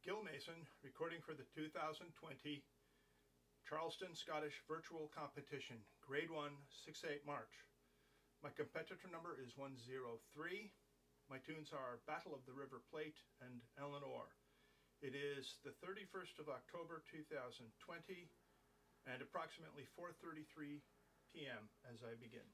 Gil Mason, recording for the 2020 Charleston Scottish Virtual Competition, Grade 1, 6-8 March. My competitor number is 103. My tunes are Battle of the River Plate and Ellen Orr. It is the 31st of October 2020 and approximately 4.33 p.m. as I begin.